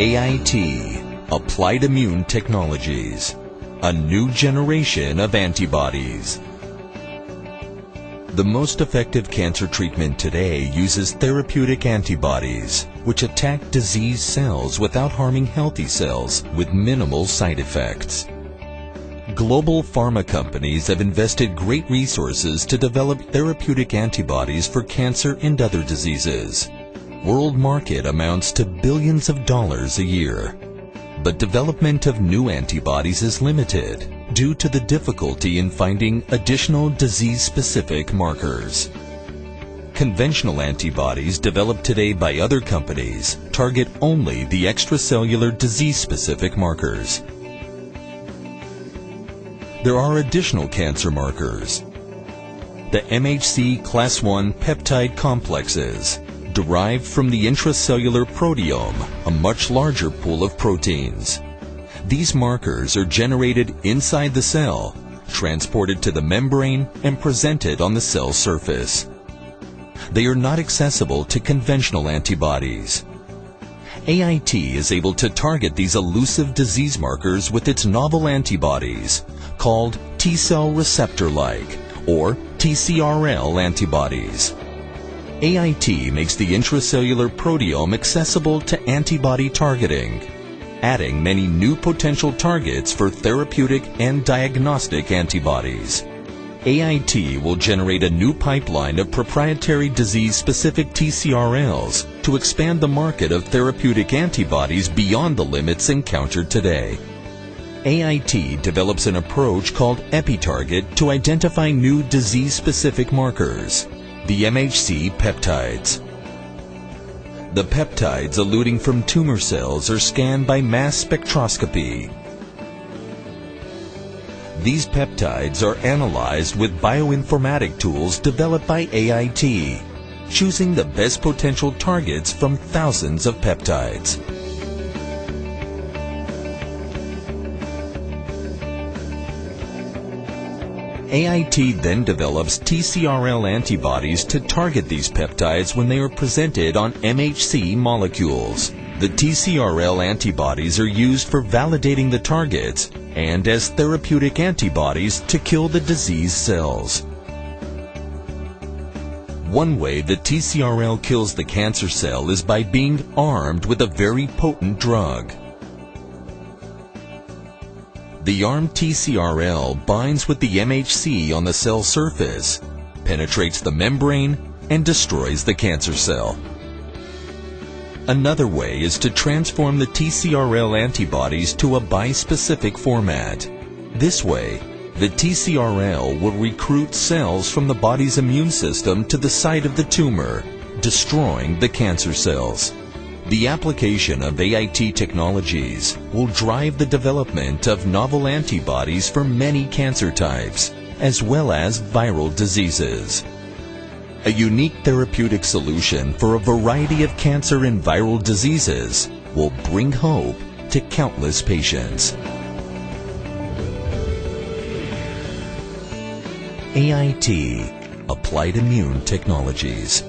AIT, Applied Immune Technologies, a new generation of antibodies. The most effective cancer treatment today uses therapeutic antibodies, which attack diseased cells without harming healthy cells with minimal side effects. Global pharma companies have invested great resources to develop therapeutic antibodies for cancer and other diseases. World market amounts to billions of dollars a year. But development of new antibodies is limited due to the difficulty in finding additional disease-specific markers. Conventional antibodies developed today by other companies target only the extracellular disease-specific markers. There are additional cancer markers. The MHC class 1 peptide complexes, derived from the intracellular proteome, a much larger pool of proteins. These markers are generated inside the cell, transported to the membrane, and presented on the cell surface. They are not accessible to conventional antibodies. AIT is able to target these elusive disease markers with its novel antibodies, called T-cell receptor-like, or TCRL antibodies. AIT makes the intracellular proteome accessible to antibody targeting, adding many new potential targets for therapeutic and diagnostic antibodies. AIT will generate a new pipeline of proprietary disease-specific TCRLs to expand the market of therapeutic antibodies beyond the limits encountered today. AIT develops an approach called EpiTarget to identify new disease-specific markers the MHC peptides. The peptides eluting from tumor cells are scanned by mass spectroscopy. These peptides are analyzed with bioinformatic tools developed by AIT, choosing the best potential targets from thousands of peptides. AIT then develops TCRL antibodies to target these peptides when they are presented on MHC molecules. The TCRL antibodies are used for validating the targets and as therapeutic antibodies to kill the disease cells. One way the TCRL kills the cancer cell is by being armed with a very potent drug. The armed TCRL binds with the MHC on the cell surface, penetrates the membrane, and destroys the cancer cell. Another way is to transform the TCRL antibodies to a bispecific format. This way, the TCRL will recruit cells from the body's immune system to the site of the tumor, destroying the cancer cells. The application of AIT technologies will drive the development of novel antibodies for many cancer types, as well as viral diseases. A unique therapeutic solution for a variety of cancer and viral diseases will bring hope to countless patients. AIT, Applied Immune Technologies.